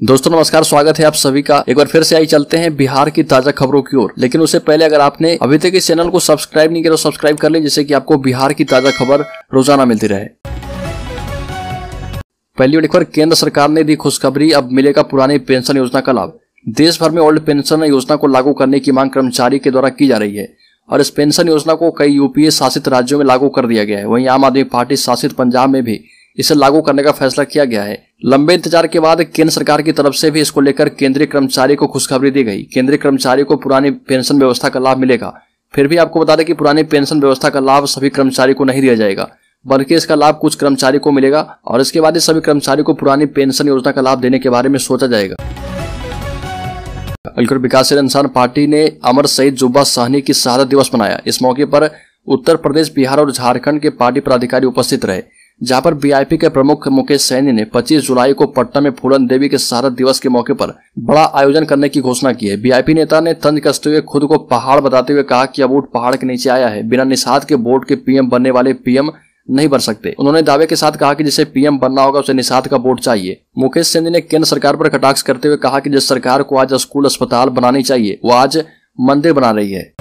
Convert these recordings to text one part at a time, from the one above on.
दोस्तों, नमस्कार, स्वागत है आप सभी का। एक बार फिर से आई चलते हैं बिहार की ताज़ा खबरों की ओर। लेकिन उससे पहले अगर आपने अभी तक इस चैनल को सब्सक्राइब नहीं किया तो सब्सक्राइब कर लें, जिससे कि आपको बिहार की ताज़ा खबर रोज़ाना मिलती रहे। पहली बड़ी खबर केंद्र सरकार ने दी खुशखबरी, अब मिलेगा पुरानी पेंशन योजना का लाभ। देश भर में ओल्ड पेंशन योजना को लागू करने की मांग कर्मचारी के द्वारा की जा रही है, और इस पेंशन योजना को कई यूपीए शासित राज्यों में लागू कर दिया गया है। वहीं आम आदमी पार्टी शासित पंजाब में भी इसे लागू करने का फैसला किया गया है। लंबे इंतज़ार के बाद केंद्र सरकार की तरफ़ से भी इसको लेकर केंद्रीय कर्मचारी को खुशखबरी दी गई। केंद्रीय कर्मचारी को पुरानी पेंशन व्यवस्था का लाभ मिलेगा। फिर भी आपको बता दें कि पुरानी पेंशन व्यवस्था का लाभ सभी कर्मचारी को नहीं दिया जाएगा, बल्कि इसका लाभ कुछ कर्मचारी को मिलेगा और इसके बाद सभी कर्मचारी को पुरानी पेंशन योजना का लाभ देने के बारे में सोचा जाएगा। अलकर विकासशील इंसान पार्टी ने अमर शहीद जुब्बा साहनी की शहादत दिवस मनाया। इस मौके पर उत्तर प्रदेश बिहार और झारखंड के पार्टी पदाधिकारी उपस्थित रहे। जहाँ पर बीआईपी के प्रमुख मुकेश सैनी ने 25 जुलाई को पटना में फूलन देवी के शहादत दिवस के मौके पर बड़ा आयोजन करने की घोषणा की है। बीआईपी नेता ने तंज कसते हुए खुद को पहाड़ बताते हुए कहा कि अब पहाड़ के नीचे आया है। बिना निषाद के बोर्ड के पीएम बनने वाले पीएम नहीं बन सकते। उन्होंने दावे के साथ कहा कि जिसे पीएम बनना होगा, उसे निषाद का बोर्ड चाहिए। मुकेश सैनी ने केंद्र सरकार पर कटाक्ष करते हुए कहा कि जिस सरकार को आज स्कूल, अस्पताल बनानी चाहिए, वो आज मंदिर बना रही है।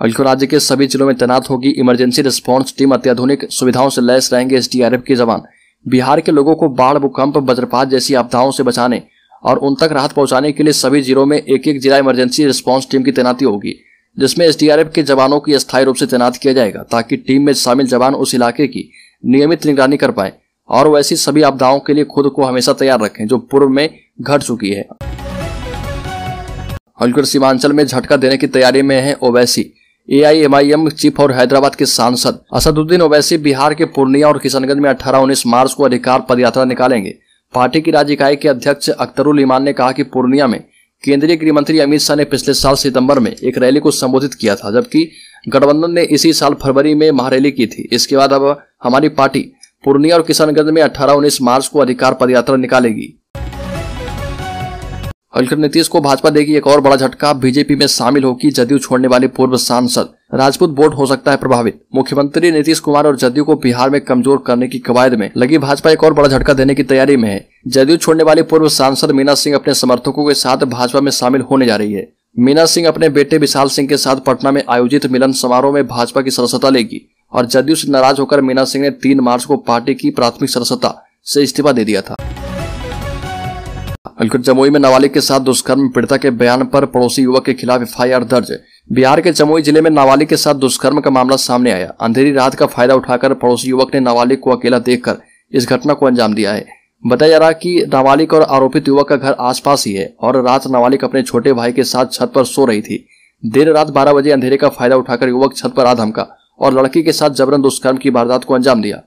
अल्को राज्य के सभी जिलों में तैनात होगी इमरजेंसी रिस्पांस टीम। अत्याधुनिक सुविधाओं से लैस रहेंगे एसडीआरएफ के जवान। बिहार के लोगों को बाढ़, भूकंप वज्रपात जैसी आपदाओं से बचाने और उन तक राहत पहुँचाने के लिए सभी जिलों में एक एक जिला इमरजेंसी रिस्पांस टीम की तैनाती होगी, जिसमें एसडीआरएफ के जवानों की अस्थायी रूप से तैनात किया जाएगा, ताकि टीम में शामिल जवान उस इलाके की नियमित निगरानी कर पाए और वैसी सभी आपदाओं के लिए खुद को हमेशा तैयार रखें, जो पूर्व में घट चुकी है। हल्कर सीमांचल में झटका देने की तैयारी में है ओवैसी। एआईएमआईएम चीफ और हैदराबाद के सांसद असदुद्दीन ओवैसी बिहार के पूर्णिया और किशनगंज में 18-19 मार्च को अधिकार पदयात्रा निकालेंगे। पार्टी की राज्य इकाई के अध्यक्ष अख्तरुल ईमान ने कहा कि पूर्णिया में केंद्रीय गृह मंत्री अमित शाह ने पिछले साल सितंबर में एक रैली को संबोधित किया था, जबकि गठबंधन ने इसी साल फरवरी में महारैली की थी। इसके बाद अब हमारी पार्टी पूर्णिया और किशनगंज में 18-19 मार्च को अधिकार पदयात्रा निकालेगी। हल्कर नीतीश को भाजपा देगी एक और बड़ा झटका, बीजेपी में शामिल होगी जदयू छोड़ने वाले पूर्व सांसद। राजपूत बोर्ड हो सकता है प्रभावित। मुख्यमंत्री नीतीश कुमार और जदयू को बिहार में कमज़ोर करने की कवायद में लगी भाजपा एक और बड़ा झटका देने की तैयारी में है। जदयू छोड़ने वाले पूर्व सांसद मीना सिंह अपने समर्थकों के साथ भाजपा में शामिल होने जा रही है। मीना सिंह अपने बेटे विशाल सिंह के साथ पटना में आयोजित मिलन समारोह में भाजपा की सदस्यता लेगी और जदयू से नाराज़ होकर मीना सिंह ने तीन मार्च को पार्टी की प्राथमिक सदस्यता से इस्तीफा दे दिया था। अलकट जमुई में नाबालिग के साथ दुष्कर्म, पीड़िता के बयान पर पड़ोसी युवक के खिलाफ एफआईआर दर्ज। बिहार के जमुई ज़िले में नाबालिग के साथ दुष्कर्म का मामला सामने आया। अंधेरी रात का फ़ायदा उठाकर पड़ोसी युवक ने नाबालिग को अकेला देखकर इस घटना को अंजाम दिया है। बताया जा रहा कि नाबालिग और आरोपित युवक का घर आसपास ही है और रात नाबालिग अपने छोटे भाई के साथ छत पर सो रही थी। देर रात बारह बजे अंधेरे का फ़ायदा उठाकर युवक छत पर आ धमका और लड़की के साथ जबरन दुष्कर्म की वारदात को अंजाम दिया।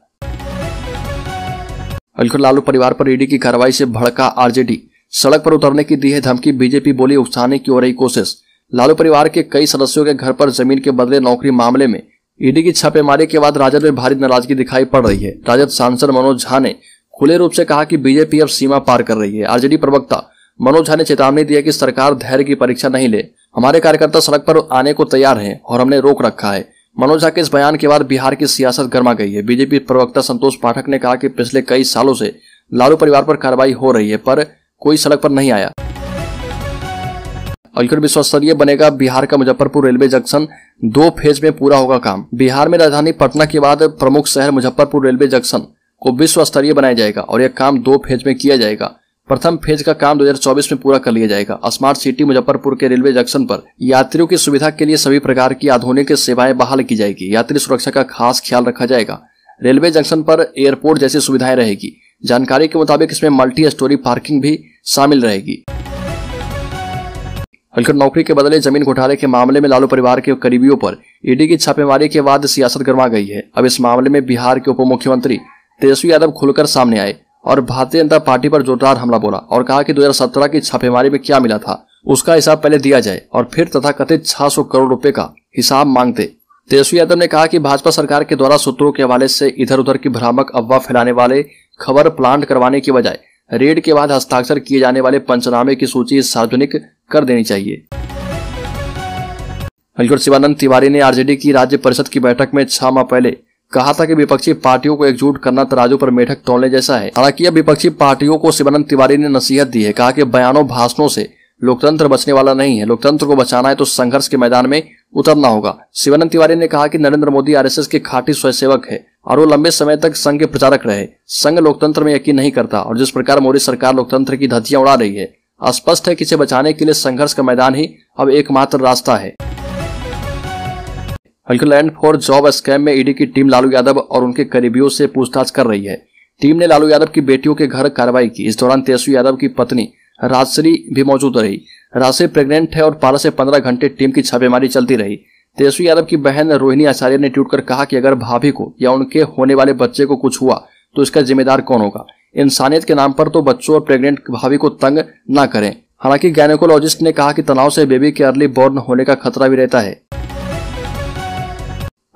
अलकर लालू परिवार पर ईडी की कार्रवाई से भड़का आरजेडी। सड़क पर उतरने की दी है धमकी, बीजेपी बोली उकसाने की हो रही कोशिश। लालू परिवार के कई सदस्यों के घर पर ज़मीन के बदले नौकरी मामले में ईडी की छापेमारी के बाद राजद में भारी नाराज़गी दिखाई पड़ रही है। राजद सांसद मनोज झा ने खुले रूप से कहा कि बीजेपी अब सीमा पार कर रही है। आरजेडी प्रवक्ता मनोज झा ने चेतावनी दी है कि सरकार धैर्य की परीक्षा नहीं ले। हमारे कार्यकर्ता सड़क पर आने को तैयार हैं और हमने रोक रखा है। मनोज झा के इस बयान के बाद बिहार की सियासत गर्मा गई है। बीजेपी प्रवक्ता संतोष पाठक ने कहा कि पिछले कई सालों से लालू परिवार पर कार्रवाई हो रही है, पर कोई सड़क पर नहीं आया। विश्व स्तरीय बनेगा बिहार का मुजफ्फरपुर रेलवे जंक्शन। दो फ़ेज़ में पूरा होगा काम। बिहार में राजधानी पटना के बाद प्रमुख शहर मुजफ्फरपुर रेलवे जंक्शन को विश्व स्तरीय बनाया जाएगा और यह काम दो फ़ेज़ में किया जाएगा। प्रथम फ़ेज़ का काम 2024 में पूरा कर लिया जाएगा। स्मार्ट सिटी मुजफ्फरपुर के रेलवे जंक्शन पर यात्रियों की सुविधा के लिए सभी प्रकार की आधुनिक सेवाएँ बहाल की जाएगी। यात्री सुरक्षा का खास ख्याल रखा जाएगा। रेलवे जंक्शन पर एयरपोर्ट जैसी सुविधाएँ रहेगी। जानकारी के मुताबिक इसमें मल्टी स्टोरी पार्किंग भी शामिल रहेगी। हल्कर नौकरी के बदले ज़मीन घोटाले के मामले में लालू परिवार के करीबियों पर ईडी की छापेमारी के बाद सियासत गर्मा गई है। अब इस मामले में बिहार के उप मुख्यमंत्री तेजस्वी यादव खुलकर सामने आए और भारतीय जनता पार्टी पर जोरदार हमला बोला और कहा कि 2017 की छापेमारी में क्या मिला था, उसका हिसाब पहले दिया जाए और फिर तथा कथित 600 करोड़ रुपए का हिसाब मांगते। तेजस्वी यादव ने कहा कि भाजपा सरकार के द्वारा सूत्रों के हवाले से इधर उधर की भ्रामक अफवाह फैलाने वाले खबर प्लांट करवाने की बजाय रेड के बाद हस्ताक्षर किए जाने वाले पंचनामे की सूची सार्वजनिक कर देनी चाहिए। हलगढ़ शिवानंद तिवारी ने आरजेडी की राज्य परिषद की बैठक में छह माह पहले कहा था कि विपक्षी पार्टियों को एकजुट करना तराजू पर मेढक तोड़ने जैसा है। हालाँकि अब विपक्षी पार्टियों को शिवानंद तिवारी ने नसीहत दी है। कहा कि बयानों, भाषणों से लोकतंत्र बचने वाला नहीं है। लोकतंत्र को बचाना है तो संघर्ष के मैदान में उतरना होगा। शिवानंद तिवारी ने कहा कि नरेंद्र मोदी आरएसएस के खाटी स्वयंसेवक है और वो लंबे समय तक संघ के प्रचारक रहे। संघ लोकतंत्र में यकीन नहीं करता और जिस प्रकार मोदी सरकार लोकतंत्र की धज्जियाँ उड़ा रही है स्पष्ट है कि इसे बचाने के लिए संघर्ष का मैदान ही अब एकमात्र रास्ता है। हल्कलैंड फॉर जॉब स्कैम में ईडी की टीम लालू यादव और उनके करीबियों से पूछताछ कर रही है। टीम ने लालू यादव की बेटियों के घर कार्रवाई की। इस दौरान तेजस्वी यादव की पत्नी राजश्री भी मौजूद रही। राशि प्रेग्नेंट है और बारह से पंद्रह घंटे टीम की छापेमारी चलती रही। तेजस्वी यादव की बहन रोहिणी आचार्य ने ट्वीट कर कहा कि अगर भाभी को या उनके होने वाले बच्चे को कुछ हुआ तो इसका जिम्मेदार कौन होगा? इंसानियत के नाम पर तो बच्चों और प्रेग्नेंट भाभी को तंग न करें। हालाँकि गायनेकोलॉजिस्ट ने कहा कि तनाव से बेबी के अर्ली बॉर्न होने का खतरा भी रहता है।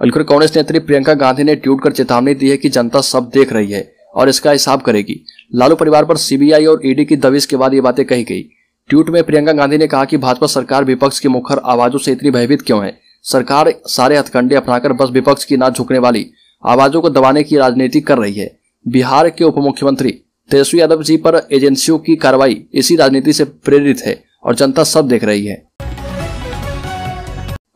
अलकुर कांग्रेस नेत्री प्रियंका गांधी ने ट्वीट कर चेतावनी दी है कि जनता सब देख रही है और इसका हिसाब करेगी। लालू परिवार पर सीबीआई और ईडी की दबिश के बाद ये बातें कही गई। ट्वीट में प्रियंका गांधी ने कहा कि भाजपा सरकार विपक्ष की मुखर आवाजों से इतनी भयभीत क्यों है? सरकार सारे हथकंडे अपनाकर बस विपक्ष की ना झुकने वाली आवाजों को दबाने की राजनीति कर रही है। बिहार के उप मुख्यमंत्री तेजस्वी यादव जी पर एजेंसियों की कार्रवाई इसी राजनीति से प्रेरित है और जनता सब देख रही है।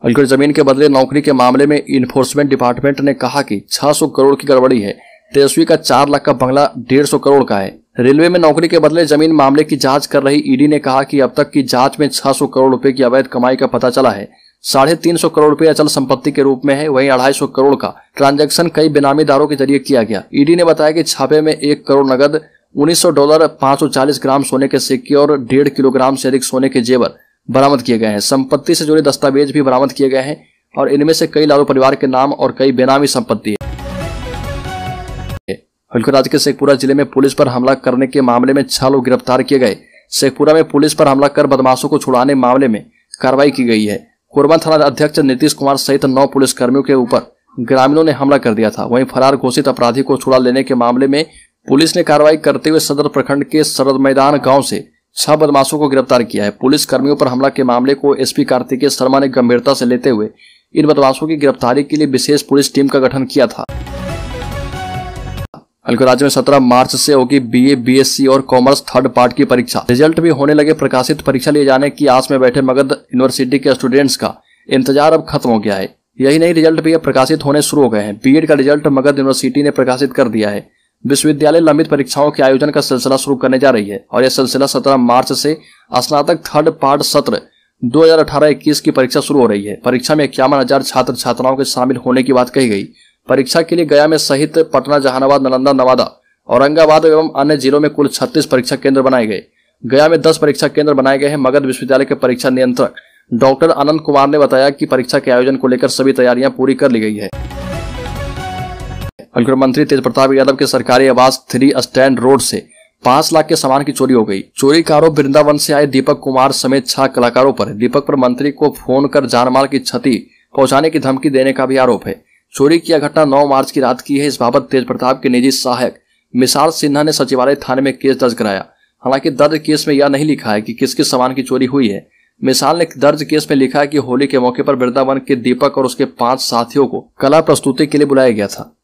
अलगढ़ ज़मीन के बदले नौकरी के मामले में इन्फोर्समेंट डिपार्टमेंट ने कहा कि 600 करोड़ की गड़बड़ी है। तेजस्वी का चार लाख का बंगला डेढ़ सौ करोड़ का है। रेलवे में नौकरी के बदले ज़मीन मामले की जाँच कर रही ईडी ने कहा कि अब तक की जाँच में 600 करोड़ रुपए की अवैध कमाई का पता चला है। साढ़े तीन सौ करोड़ रुपए अचल संपत्ति के रूप में है, वहीं अढ़ाई सौ करोड़ का ट्रांजैक्शन कई बेनामीदारों के ज़रिए किया गया। ईडी ने बताया कि छापे में एक करोड़ नगद, उन्नीस सौ डॉलर, पाँच ग्राम सोने के सिक्के और डेढ़ किलोग्राम से अधिक सोने के जेवर बरामद किए गए हैं। संपत्ति से जुड़े दस्तावेज़ भी बरामद किए गए हैं और इनमें से कई लालू परिवार के नाम और कई बेनामी संपत्ति है। हल्को राज्य के शेखपुरा ज़िले में पुलिस पर हमला करने के मामले में छह लोग गिरफ़्तार किए गए। शेखपुरा में पुलिस पर हमला कर बदमाशों को छुड़ाने मामले में कार्रवाई की गई है। कोरबा थाना अध्यक्ष नीतीश कुमार सहित नौ पुलिस कर्मियों के ऊपर ग्रामीणों ने हमला कर दिया था। वहीं फरार घोषित अपराधी को छुड़ा लेने के मामले में पुलिस ने कार्रवाई करते हुए सदर प्रखंड के सरद मैदान गाँव से छह बदमाशों को गिरफ़्तार किया है। पुलिस कर्मियों पर हमला के मामले को एसपी कार्तिकेय शर्मा ने गंभीरता से लेते हुए इन बदमाशों की गिरफ्तारी के लिए विशेष पुलिस टीम का गठन किया था। हल्को राज्य में 17 मार्च से होगी बीए बीएससी और कॉमर्स थर्ड पार्ट की परीक्षा। रिज़ल्ट भी होने लगे प्रकाशित। परीक्षा लिए जाने की आस में बैठे मगध यूनिवर्सिटी के स्टूडेंट्स का इंतज़ार अब खत्म हो गया है। यही नहीं रिज़ल्ट भी प्रकाशित होने शुरू हो गए हैं। बीएड का रिज़ल्ट मगध यूनिवर्सिटी ने प्रकाशित कर दिया है। विश्वविद्यालय लंबित परीक्षाओं के आयोजन का सिलसिला शुरू करने जा रही है और यह सिलसिला सत्रह मार्च से स्नातक थर्ड पार्ट सत्र 2018-21 की परीक्षा शुरू हो रही है। परीक्षा में इक्यावन हज़ार छात्र छात्राओं के शामिल होने की बात कही गई। परीक्षा के लिए गया में सहित पटना, जहानाबाद, नालंदा, नवादा, औरंगाबाद एवं अन्य जिलों में कुल 36 परीक्षा केंद्र बनाए गए। गया में 10 परीक्षा केंद्र बनाए गए हैं, मगध विश्वविद्यालय के परीक्षा नियंत्रक। डॉक्टर आनंद कुमार ने बताया कि परीक्षा के आयोजन को लेकर सभी तैयारियाँ पूरी कर ली गई है। मंत्री तेज प्रताप यादव के सरकारी आवास थ्री स्टैंड रोड से पाँच लाख के सामान की चोरी हो गई। चोरी का आरोप वृंदावन से आए दीपक कुमार समेत छह कलाकारों पर। दीपक पर मंत्री को फ़ोन कर जानमाल की क्षति पहुँचाने की धमकी देने का भी आरोप है। चोरी की घटना 9 मार्च की रात की है। इस बाबत तेज प्रताप के निजी सहायक मिसाल सिन्हा ने सचिवालय थाने में केस दर्ज कराया। हालाँकि दर्ज केस में यह नहीं लिखा है कि किस किस सामान की चोरी हुई है। मिसाल ने दर्ज केस में लिखा है कि होली के मौके पर वृंदावन के दीपक और उसके पाँच साथियों को कला प्रस्तुति के लिए बुलाया गया था।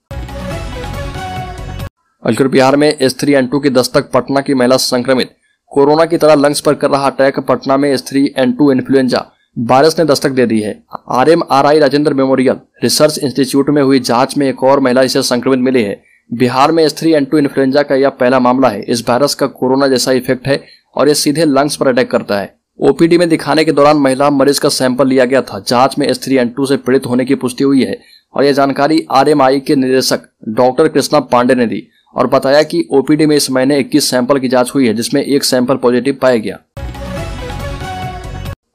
अलकुर बिहार में एस थ्री एन टू की दस्तक पटना की महिला संक्रमित। कोरोना की तरह लंग्स पर कर रहा अटैक, पटना में S three N two influenza. Virus ने दस्तक दे दी है। R M R I Rajendra memorial research institute में हुई जाँच में एक और महिला इसे संक्रमित मिली है। बिहार में स्त्री एन टू इन्फ्लुएंजा का यह पहला मामला है। इस वायरस का कोरोना जैसा इफ़ेक्ट है और यह सीधे लंग्स पर अटैक करता है। ओपीडी में दिखाने के दौरान महिला मरीज़ का सैंपल लिया गया था। जाँच में स्त्री एन टू से पीड़ित होने की पुष्टि हुई है और यह जानकारी आरएमआई के निदेशक डॉक्टर कृष्णा पांडे ने दी और बताया कि ओपीडी में इस महीने 21 सैंपल की जाँच हुई है, जिसमें एक सैंपल पॉजिटिव पाया गया।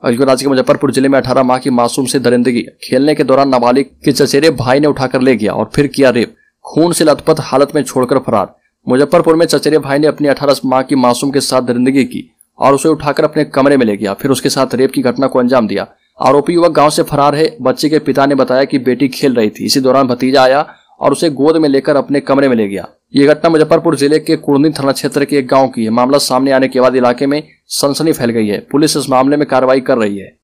राज्य के मुजफ्फरपुर ज़िले में 18 माह की मासूम से दरिंदगी। खेलने के दौरान नाबालिग के चचेरे भाई ने उठाकर ले गया और फिर किया रेप। खून से लथपथ हालत में छोड़कर फरार। मुजफ्फरपुर में चचेरे भाई ने अपनी अठारह माह की मासूम के साथ दरिंदगी की और उसे उठाकर अपने कमरे में ले गया। फिर उसके साथ रेप की घटना को अंजाम दिया। आरोपी युवक गाँव से फरार है। बच्चे के पिता ने बताया कि बेटी खेल रही थी। इसी दौरान भतीजा आया और उसे गोद में लेकर अपने कमरे में ले गया। ये घटना मुजफ्फरपुर ज़िले के कुर्नी थाना क्षेत्र के एक गाँव की है। मामला सामने आने के बाद इलाके में सनसनी फैल गई है। पुलिस इस मामले में कार्रवाई कर रही है।